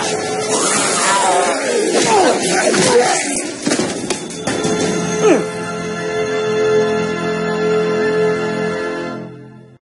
啊，对，就是。